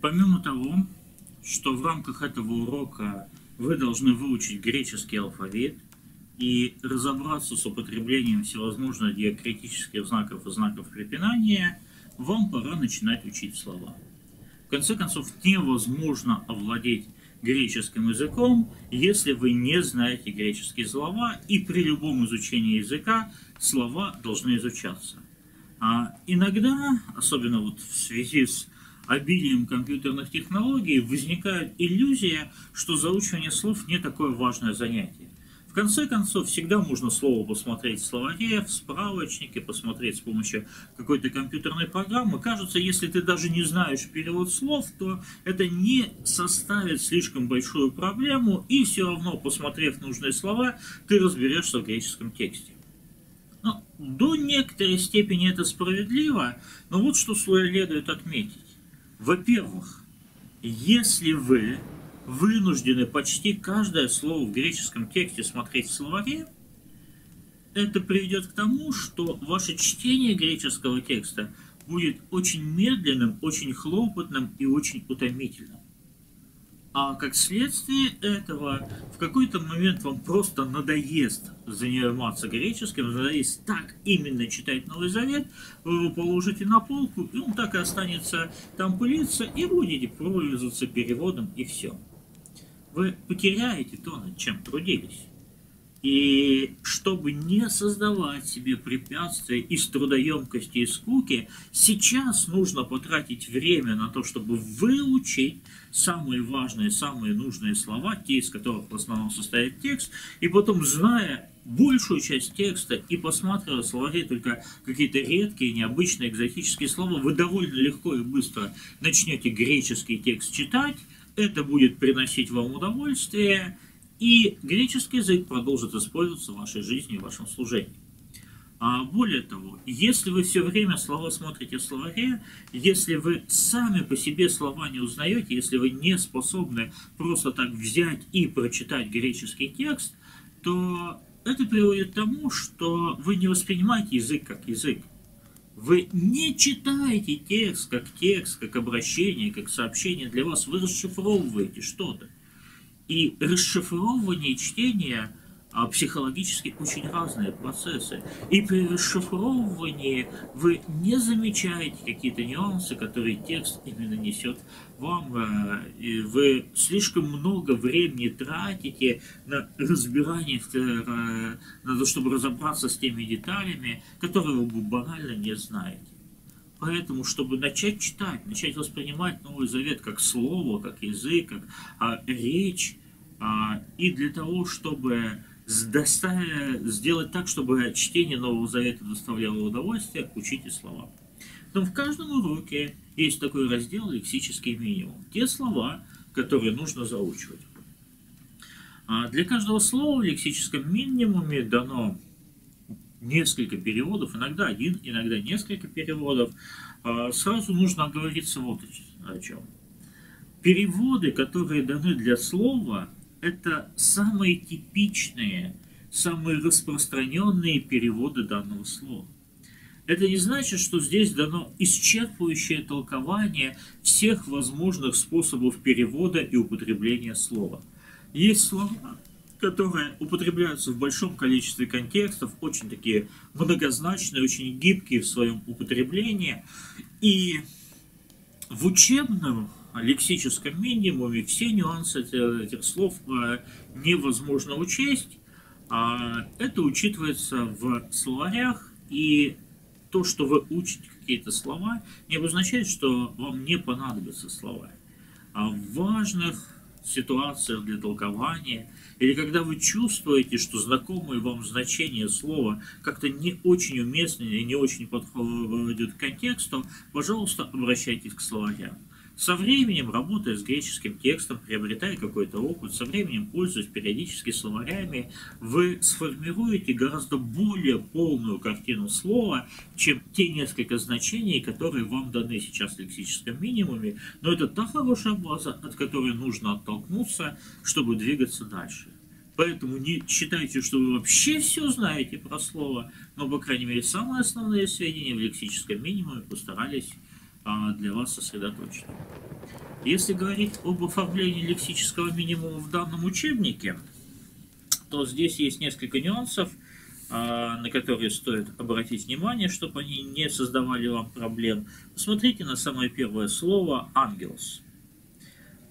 Помимо того, что в рамках этого урока вы должны выучить греческий алфавит и разобраться с употреблением всевозможных диакритических знаков и знаков препинания, вам пора начинать учить слова. В конце концов, невозможно овладеть греческим языком, если вы не знаете греческие слова, и при любом изучении языка слова должны изучаться. А иногда, особенно вот в связи с обилием компьютерных технологий, возникает иллюзия, что заучивание слов не такое важное занятие. В конце концов, всегда можно слово посмотреть в словаре, в справочнике, посмотреть с помощью какой-то компьютерной программы. Кажется, если ты даже не знаешь перевод слов, то это не составит слишком большую проблему, и все равно, посмотрев нужные слова, ты разберешься в греческом тексте. Ну, до некоторой степени это справедливо, но вот что следует отметить. Во-первых, если вы вынуждены почти каждое слово в греческом тексте смотреть в словаре, это приведет к тому, что ваше чтение греческого текста будет очень медленным, очень хлопотным и очень утомительным. А как следствие этого, в какой-то момент вам просто надоест заниматься греческим, надоест так именно читать Новый Завет, вы его положите на полку, и он так и останется там пылиться, и будете пользоваться переводом, и все. Вы потеряете то, над чем трудились. И чтобы не создавать себе препятствия из трудоемкости и скуки, сейчас нужно потратить время на то, чтобы выучить самые важные, самые нужные слова, те, из которых в основном состоит текст, и потом, зная большую часть текста и посматривая в словаре только какие-то редкие, необычные, экзотические слова, вы довольно легко и быстро начнете греческий текст читать, это будет приносить вам удовольствие, и греческий язык продолжит использоваться в вашей жизни и в вашем служении. А более того, если вы все время слова смотрите в словаре, если вы сами по себе слова не узнаете, если вы не способны просто так взять и прочитать греческий текст, то это приводит к тому, что вы не воспринимаете язык как язык. Вы не читаете текст как текст, как обращение, как сообщение для вас. Вы расшифровываете что-то. И расшифровывание и чтение а, психологически очень разные процессы. И при расшифровывании вы не замечаете какие-то нюансы, которые текст именно несет вам. Э, вы слишком много времени тратите на разбирание, э, на то, чтобы разобраться с теми деталями, которые вы банально не знаете. Поэтому, чтобы начать читать, начать воспринимать Новый Завет как слово, как язык, как а, речь, а, и для того, чтобы сделать так, чтобы чтение Нового Завета доставляло удовольствие, учите слова. Но в каждом уроке есть такой раздел «Лексический минимум». Те слова, которые нужно заучивать. А для каждого слова в лексическом минимуме дано несколько переводов, иногда один, иногда несколько переводов, а, сразу нужно оговориться вот о чем. Переводы, которые даны для слова, это самые типичные, самые распространенные переводы данного слова. Это не значит, что здесь дано исчерпывающее толкование всех возможных способов перевода и употребления слова. Есть слова, которые употребляются в большом количестве контекстов, очень такие многозначные, очень гибкие в своем употреблении. И в учебном лексическом минимуме все нюансы этих слов э, невозможно учесть. А это учитывается в словарях, и то, что вы учите какие-то слова, не обозначает, что вам не понадобятся слова. А в важных ситуациях для толкования, или когда вы чувствуете, что знакомое вам значение слова как-то не очень уместно и не очень подходит к контексту, пожалуйста, обращайтесь к словарям. Со временем, работая с греческим текстом, приобретая какой-то опыт, со временем, пользуясь периодически словарями, вы сформируете гораздо более полную картину слова, чем те несколько значений, которые вам даны сейчас в лексическом минимуме. Но это та хорошая база, от которой нужно оттолкнуться, чтобы двигаться дальше. Поэтому не считайте, что вы вообще все знаете про слово, но, по крайней мере, самые основные сведения в лексическом минимуме постарались для вас сосредоточить. Если говорить об оформлении лексического минимума в данном учебнике, то здесь есть несколько нюансов, а, на которые стоит обратить внимание, чтобы они не создавали вам проблем. Посмотрите на самое первое слово «ангелос».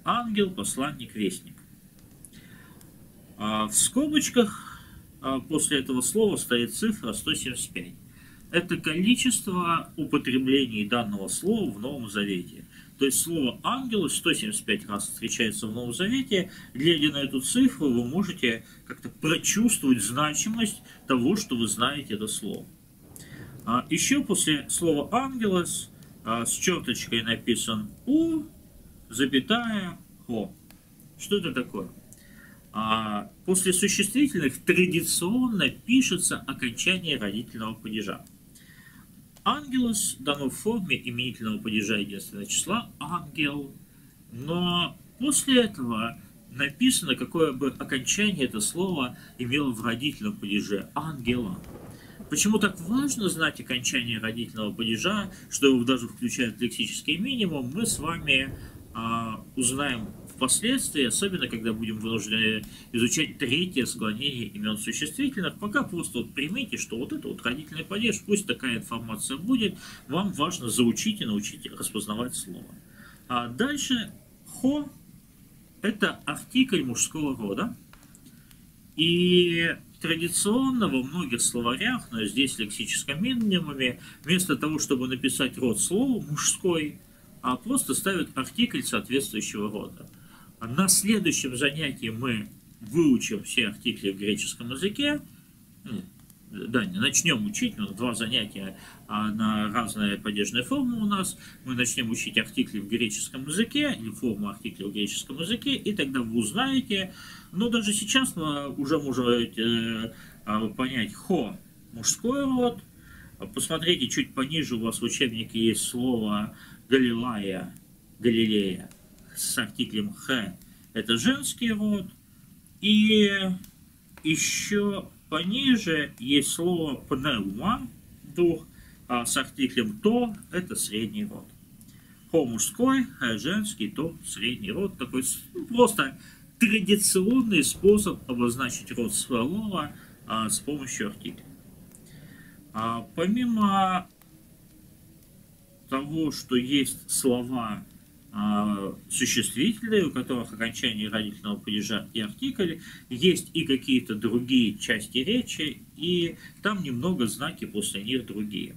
Ангел, посланник, вестник. А в скобочках а, после этого слова стоит цифра 175. Это количество употреблений данного слова в Новом Завете. То есть слово «ангелы» 175 раз встречается в Новом Завете. Глядя на эту цифру, вы можете как-то прочувствовать значимость того, что вы знаете это слово. А еще после слова «ангелос» а, с черточкой написан «у», запятая «хо». Что это такое? А после существительных традиционно пишется окончание родительного падежа. Ангелос дано в форме именительного падежа единственного числа ангел, но после этого написано, какое бы окончание это слово имело в родительном падеже ангела. Почему так важно знать окончание родительного падежа, что его даже включает лексический минимум, мы с вами а, узнаем впоследствии, особенно когда будем вынуждены изучать третье склонение имен существительных, пока просто вот примите, что вот это вот родительный падеж, пусть такая информация будет, вам важно заучить и научить распознавать слово. А дальше хо – это артикль мужского рода, и традиционно во многих словарях, но здесь лексическом минимуме, вместо того, чтобы написать род слова мужской, а просто ставят артикль соответствующего рода. На следующем занятии мы выучим все артикли в греческом языке. Ну, да, не начнем учить, но два занятия а на разные падежные формы у нас. Мы начнем учить артикли в греческом языке, или форму артиклей в греческом языке, и тогда вы узнаете, но даже сейчас мы уже можете э, понять хо – мужской род. Посмотрите, чуть пониже у вас в учебнике есть слово Галилая, Галилея с артиклем «х» – это женский род. И еще пониже есть слово «пнеума» дух, а с артиклем «то» – это средний род. «Хо» мужской, «х» женский, «то» средний род. Такой ну, просто традиционный способ обозначить род слова а, с помощью артикля. А, помимо того, что есть слова а, существительные, у которых окончание родительного падежа и артикль, есть и какие-то другие части речи, и там немного знаки после них другие.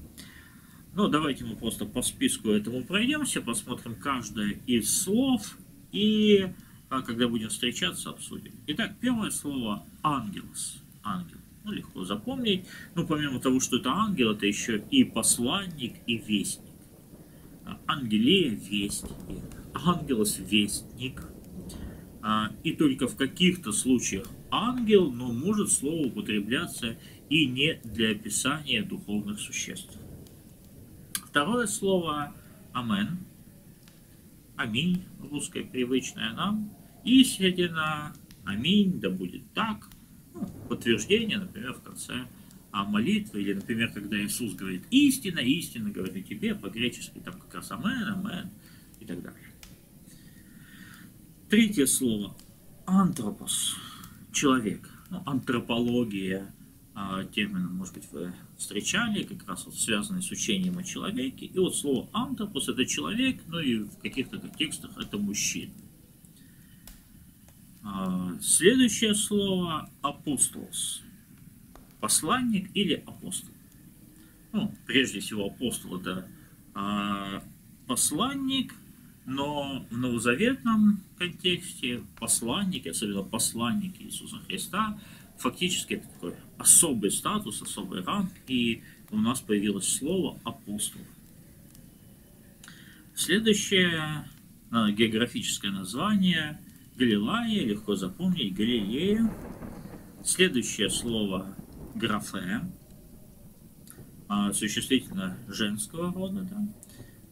Ну, давайте мы просто по списку этому пройдемся, посмотрим каждое из слов, и а, когда будем встречаться, обсудим. Итак, первое слово «ангелос». Ангел. Ну, легко запомнить. Ну, помимо того, что это ангел, это еще и посланник, и вестник. Ангелия – вестник, ангелос – вестник. И только в каких-то случаях ангел, но может слово употребляться и не для описания духовных существ. Второе слово «амен», «аминь», русское привычное нам, истина, «аминь», да будет так, ну, подтверждение, например, в конце а молитва, или, например, когда Иисус говорит «истина, истина, говорю тебе», по-гречески там как раз «амен», «амен» и так далее. Третье слово «антропос» – человек. Ну, антропология, а, термин, может быть, вы встречали, как раз вот связанный с учением о человеке. И вот слово «антропос» – это человек, ну и в каких-то текстах это мужчина. А, следующее слово «апостолос» посланник или апостол. Ну, прежде всего, апостол это а, посланник, но в новозаветном контексте посланники, особенно посланники Иисуса Христа, фактически это такой особый статус, особый ранг, и у нас появилось слово апостол. Следующее а, географическое название Галилая, легко запомнить, Галилея. Следующее слово графе, а, существительно женского рода, да,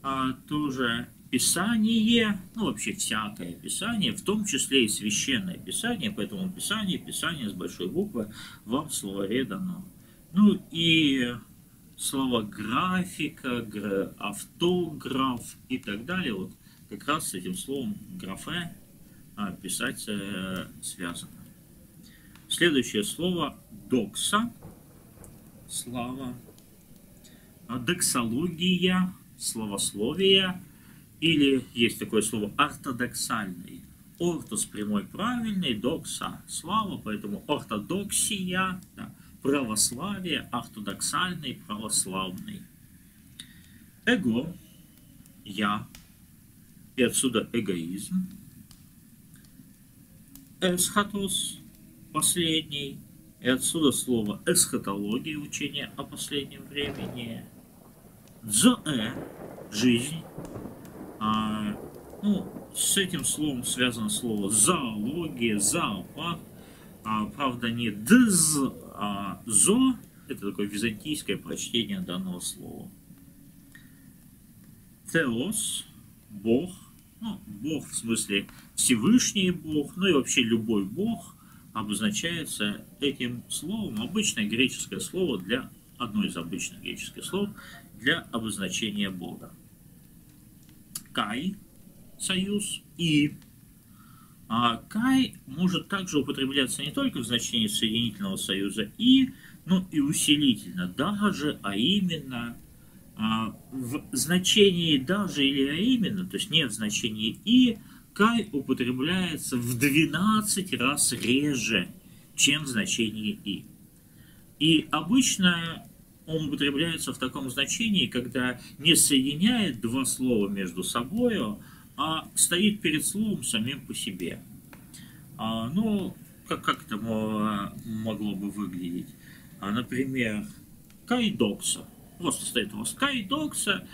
а тоже Писание, ну вообще всякое Писание, в том числе и священное Писание, поэтому Писание, Писание с большой буквы вам словаре дано. Ну и слова графика, автограф и так далее, вот как раз с этим словом графе а, писать э, связано. Следующее слово докса, слава, дексология, словословие, или есть такое слово ортодоксальный. Ортос прямой правильный, докса слава, поэтому ортодоксия, да, православие, ортодоксальный, православный. Эго, я, и отсюда эгоизм. Эсхатос, последний, и отсюда слово эсхатология, учение о последнем времени. Зоэ, жизнь. А, ну, с этим словом связано слово зоология, зоопарк. А, правда, не дз, а зо. Это такое византийское прочтение данного слова. Теос, Бог. Ну, Бог в смысле Всевышний Бог, ну и вообще любой Бог обозначается этим словом. Обычное греческое слово для, одно из обычных греческих слов для обозначения Бога. Кай – союз и а кай может также употребляться не только в значении соединительного союза и, но и усилительно, даже, а именно а, в значении даже или а именно, то есть не в значении и, кай употребляется в 12 раз реже, чем в значении и. И обычно он употребляется в таком значении, когда не соединяет два слова между собой, а стоит перед словом самим по себе. А, ну, как, как это могло бы выглядеть? А, например, кайдокса. Просто стоит у вас кайдокса,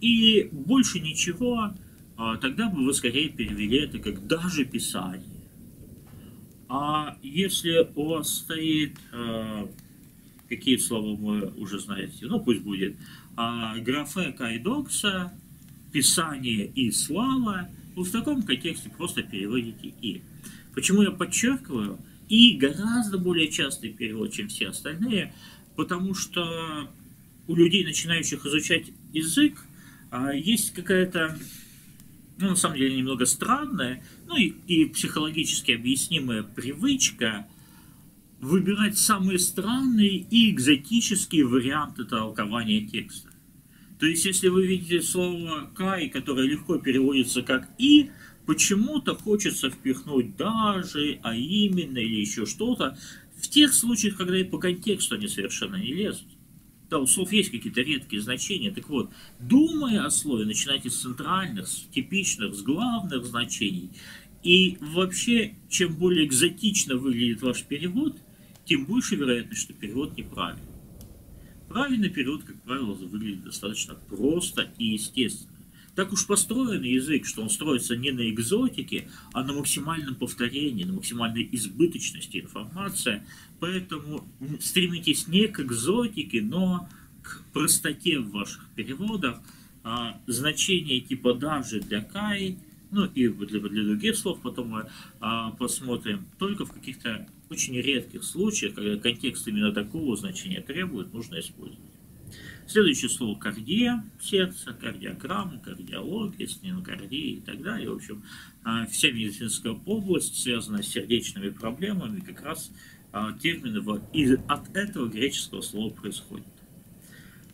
и больше ничего – тогда бы вы скорее перевели это как даже писание. А если у вас стоит, а, какие слова вы уже знаете, ну пусть будет, а, графе кайдокса, писание и слава, вы в таком контексте просто переводите и. Почему я подчеркиваю? И гораздо более частый перевод, чем все остальные, потому что у людей, начинающих изучать язык, есть какая-то ну, на самом деле, немного странная, ну и, и психологически объяснимая привычка выбирать самые странные и экзотические варианты толкования текста. То есть, если вы видите слово «кай», которое легко переводится как «и», почему-то хочется впихнуть «даже», «а именно» или еще что-то, в тех случаях, когда и по контексту они совершенно не лезут. Да, у слов есть какие-то редкие значения. Так вот, думая о слове, начинайте с центральных, с типичных, с главных значений. И вообще, чем более экзотично выглядит ваш перевод, тем больше вероятность, что перевод неправильный. Правильный перевод, как правило, выглядит достаточно просто и естественно. Так уж построен язык, что он строится не на экзотике, а на максимальном повторении, на максимальной избыточности информации. Поэтому стремитесь не к экзотике, но к простоте в ваших переводах. А, значение типа даже для Кай, ну и для, для других слов потом мы а, посмотрим, только в каких-то очень редких случаях, когда контекст именно такого значения требует, нужно использовать. Следующее слово кардия, сердце, кардиограмма, кардиология, стенокардия и так далее. В общем, а, вся медицинская область связана с сердечными проблемами, как раз а, термины от этого греческого слова происходят.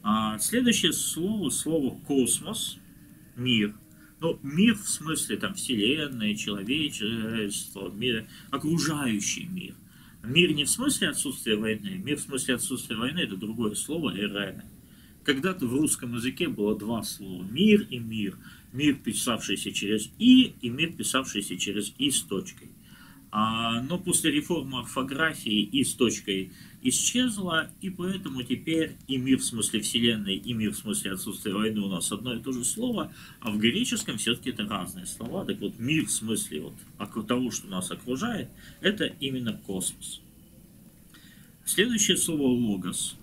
А, следующее слово, слово космос, мир. Ну, мир в смысле там вселенная, человечество, мир, окружающий мир. Мир не в смысле отсутствия войны, мир в смысле отсутствия войны это другое слово, эрена. Когда-то в русском языке было два слова – мир и мир. Мир, писавшийся через «и», и мир, писавшийся через «и» с точкой. А, но после реформы орфографии «и» с точкой исчезла, и поэтому теперь и мир в смысле Вселенной, и мир в смысле отсутствия войны у нас одно и то же слово, а в греческом все-таки это разные слова. Так вот, мир в смысле вот того, что нас окружает, это именно космос. Следующее слово «логос».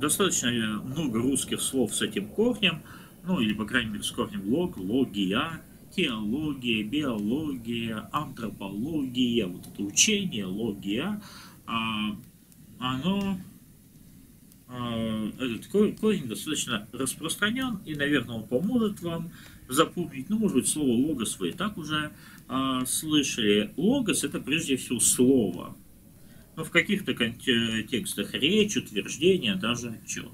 А, достаточно много русских слов с этим корнем, ну или, по крайней мере, с корнем лог, логия, теология, биология, антропология, вот это учение, логия, а, оно э, этот корень достаточно распространен, и, наверное, он поможет вам запомнить, ну, может быть, слово логос вы и так уже э, слышали. Логос – это прежде всего слово, но в каких-то текстах речь, утверждение, даже отчет.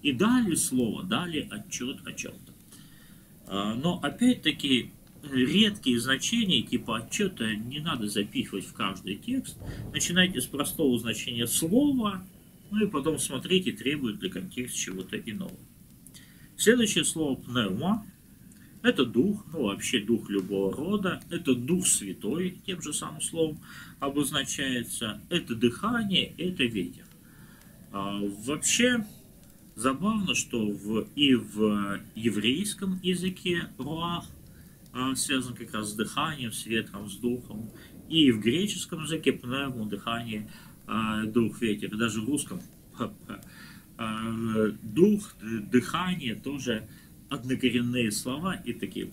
И далее слово, далее отчет о чем-то. А, но опять-таки редкие значения типа отчета не надо запихивать в каждый текст. Начинайте с простого значения слова, ну и потом смотрите, требует ли контекст чего-то иного. Следующее слово пневма. Это дух, ну вообще дух любого рода. Это дух святой, тем же самым словом обозначается. Это дыхание, это ветер. А, вообще, Забавно, что в, и в еврейском языке руах а, связан как раз с дыханием, с ветром, с духом, и в греческом языке пневму, дыхание, а, дух, ветер, даже в русском а, дух, дыхание тоже однокоренные слова и такие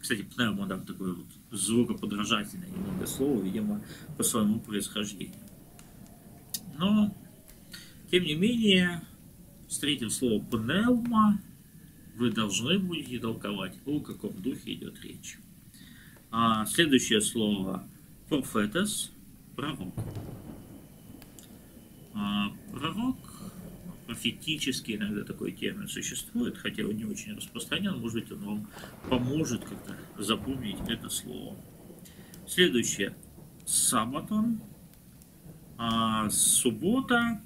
кстати, пневмо, да, такое вот звукоподражательное немного слово, видимо, по своему происхождению. Но, тем не менее, встретив слово пневма, вы должны будете толковать, о каком духе идет речь. А следующее слово профетес, пророк. А, пророк, профетический иногда такой термин существует, хотя он не очень распространен, может быть, он вам поможет как-то запомнить это слово. Следующее, сабатон, а, суббота,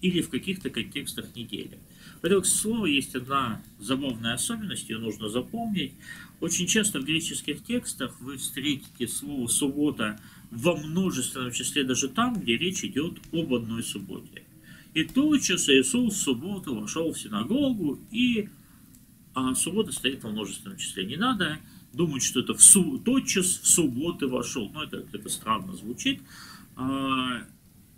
или в каких-то контекстах недели. В этом слова есть одна забавная особенность, ее нужно запомнить. Очень часто в греческих текстах вы встретите слово «суббота» во множественном числе даже там, где речь идет об одной субботе. И тотчас Иисус в субботу вошел в синагогу, и а суббота стоит во множественном числе. Не надо думать, что это в су... тотчас в субботы вошел. Ну, это, это странно звучит. А,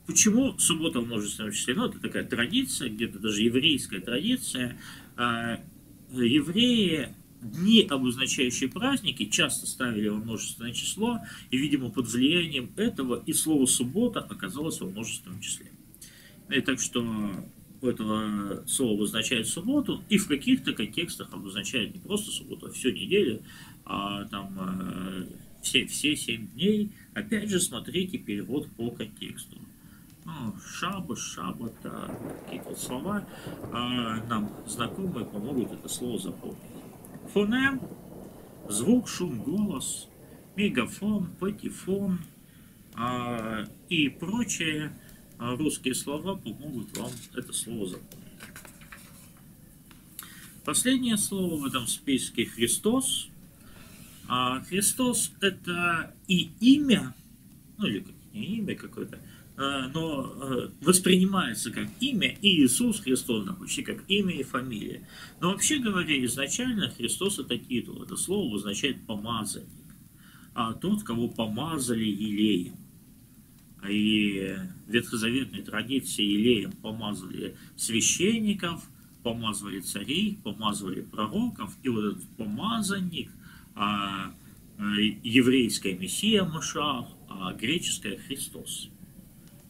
Почему суббота в множественном числе? Ну, это такая традиция, где-то даже еврейская традиция. А, евреи дни, обозначающие праздники, часто ставили во множественное число, и, видимо, под влиянием этого и слово «суббота» оказалось во множественном числе. И так что у этого слова обозначает субботу, и в каких-то контекстах обозначает не просто субботу, а всю неделю, а там э, все, все семь дней. Опять же, смотрите перевод по контексту ну, шаба, шабата, какие-то слова а, нам знакомые помогут это слово запомнить. Фонем, звук, шум, голос, мегафон, патефон а, и прочие а, русские слова помогут вам это слово запомнить. Последнее слово в этом списке Христос. А Христос это и имя, ну или как не имя какое-то, Э, но воспринимается как имя Иисус Христос, да, почти как имя и фамилия. Но вообще говоря, изначально Христос это титул, это слово означает помазанник, а тот, кого помазали елеем. И в ветхозаветной традиции елеем помазали священников, помазывали царей, помазывали пророков, и вот этот помазанник, а, э, еврейская Мессия Машах, а греческая Христос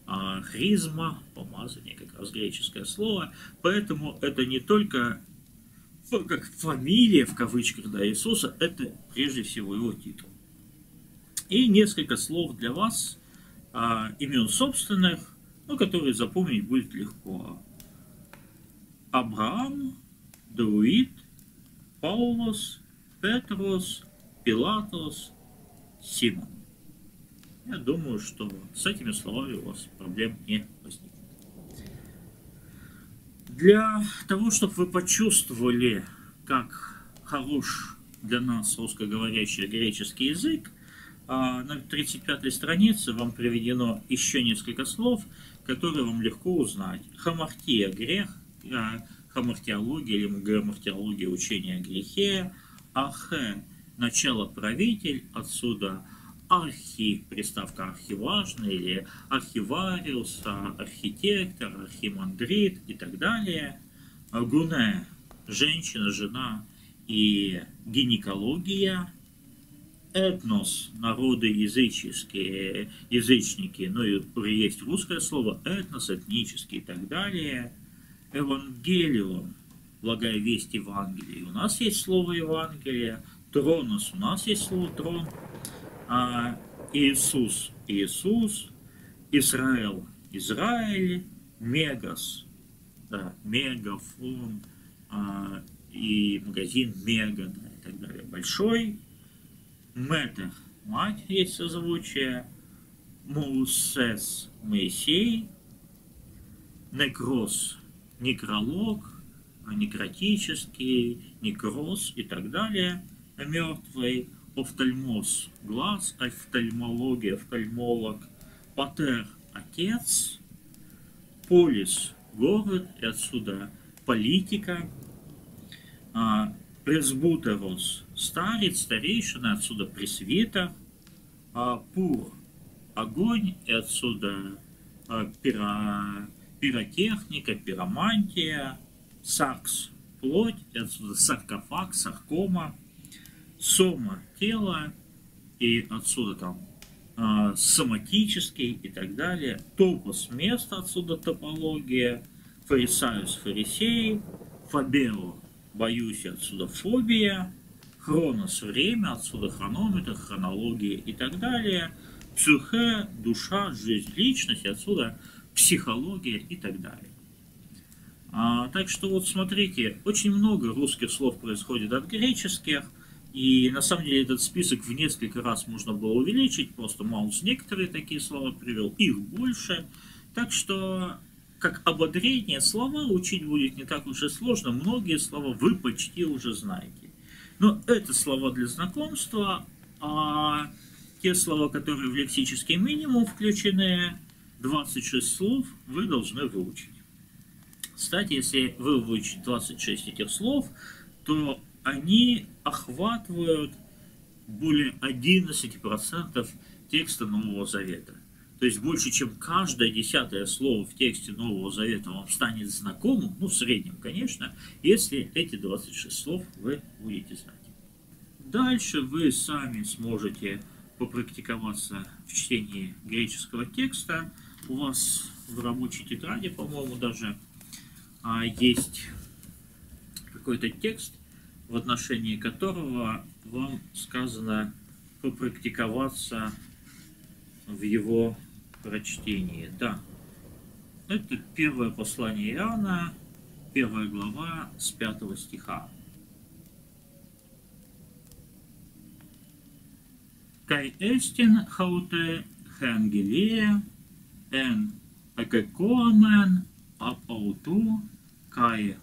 а хризма, помазание, как раз греческое слово. Поэтому это не только как фамилия, в кавычках, да, Иисуса, это прежде всего его титул. И несколько слов для вас, а, имен собственных, ну, которые запомнить будет легко. Авраам, Давид, Паулос, Петрос, Пилатос, Симон. Я думаю, что с этими словами у вас проблем не возникнет. Для того, чтобы вы почувствовали, как хорош для нас русскоговорящий греческий язык, на 35-й странице вам приведено еще несколько слов, которые вам легко узнать. Хамартия – грех, а, хамартиология или граммартиология учения о грехе, ахе – начало правитель, отсюда архи, приставка архиважный, или архивариус, архитектор, архимандрит и так далее. Гуне – женщина, жена и гинекология. Этнос – народы языческие, язычники, ну и есть русское слово этнос, этнический и так далее. Евангелион, благая весть Евангелия. У нас есть слово Евангелие, Тронос, у нас есть слово трон, а Иисус, Иисус, Израил, Израиль, Мегас, да, Мегафон, а, и магазин Мега, да, и так далее. Большой, Метр, мать есть созвучие, Моусес, Моисей, Некрос, некролог, некротический, некроз и так далее, мертвый, офтальмоз, глаз, офтальмология, офтальмолог, патер, отец, полис, город, и отсюда политика, а, пресбутерос, старец, старейшина, отсюда пресвитер, а, пур, огонь, и отсюда а, пира, пиротехника, пиромантия, сакс, плоть, и отсюда саркофаг, саркома, сома, тело, и отсюда там э, соматический и так далее, топос, место, отсюда топология, фарисаюс, фарисей, фабео, боюсь, отсюда фобия, хронос, время, отсюда хронометр, хронология и так далее, психе, душа, жизнь, личность, отсюда психология и так далее. А, так что вот смотрите, очень много русских слов происходит от греческих, и на самом деле этот список в несколько раз можно было увеличить, просто Маус некоторые такие слова привел, их больше. Так что, как ободрение, слова учить будет не так уж и сложно, многие слова вы почти уже знаете. Но это слова для знакомства, а те слова, которые в лексический минимум включены, 26 слов, вы должны выучить. Кстати, если вы выучите 26 этих слов, то они охватывают более 11% текста Нового Завета. То есть больше, чем каждое десятое слово в тексте Нового Завета вам станет знакомым, ну, в среднем, конечно, если эти 26 слов вы будете знать. Дальше вы сами сможете попрактиковаться в чтении греческого текста. У вас в рабочей тетради, по-моему, даже а, есть какой-то текст, в отношении которого вам сказано попрактиковаться в его прочтении. Да, это первое послание Иоанна, первая глава с пятого стиха. Кай эстин хауте хеангелия эн акекоамен апауту кай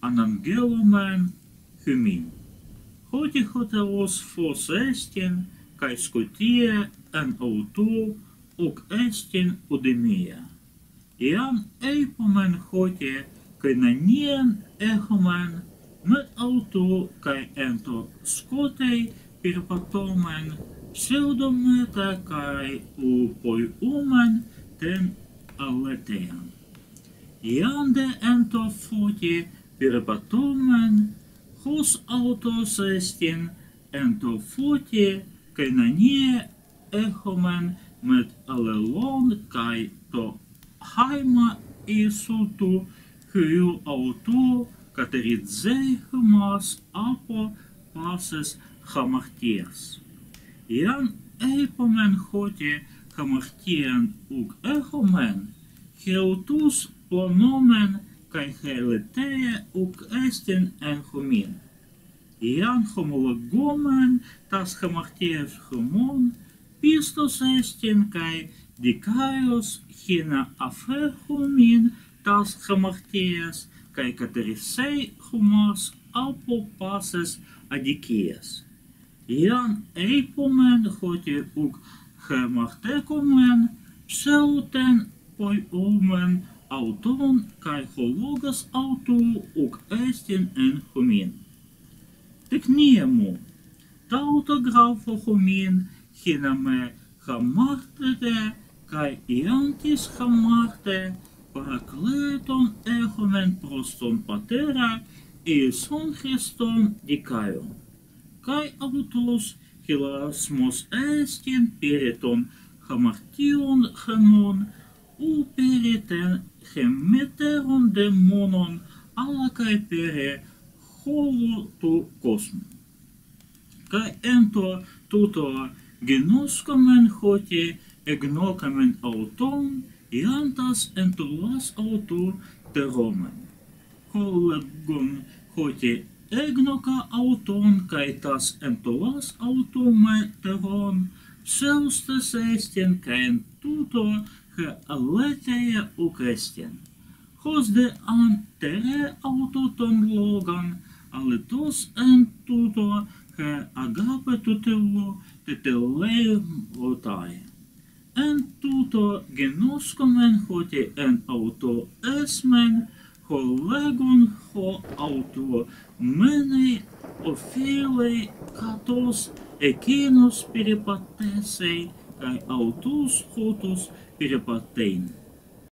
анангелумен hymin. Hoti hoteos fos estin, kai skutie en autu, uk estin udemia. Ian eipomen hoti, kai nanien ehomen, met autu, kai ento skotei, pirpatomen, pseudometa kai upoi umen, ten aletean. Ian de ento foti, pirpatomen, Hos autos estin entofotie kainanie echomen met lelonkai to haima Isultu hyl autu kateridzei humas apo pases hamartiers. Jan eipomen hoti hamartien uk echomen, heutus plonomen kai heleteia uk estin enhomin. Jan homologomen tas hamartiers homon, Pistos esten kai dikaios hina afergumin tas gemachtias kai katerisei humos apopases adikias. Jan eipomen hoti uk gemachtekomen pseuten poi omen auton kai autu ook uk estin en humin. Tekniemu, tautografo humin, χειραμε χαμάρτετε, kai ιόντις χαμάρτε, παρακλήτων έχομεν προς τον Πατέρα, Ιησούν Χριστόν δικαίων. Καί αυτός χειρασμός έστιν περί των χαμαρτίων χαμών, ου περί τεν χεμετέρων δαιμόνων, αλλά καί περί χώρου του κόσμου. Καί εν το τούτο Γενόσκομεν χωκε εγνώκαμεν αυτόν, Ιάντας εν τουλάς αυτού τερόμεν. Χολεγον χωκε έγνωκα αυτόν, Καετάς εν τουλάς αυτού με τερών, Ψέουστες έστεν καεν τούτο, Χε αλέτεε ουκέστεν. Χως δε αν τερέ αυτού τον λόγαν, Αλλά τος PPOE Voltaire. En tuto genoskomen hoti en auto esmen kolegon ho auto mene ofilei katos ekinos peripatesei kai autos hotos peripatein.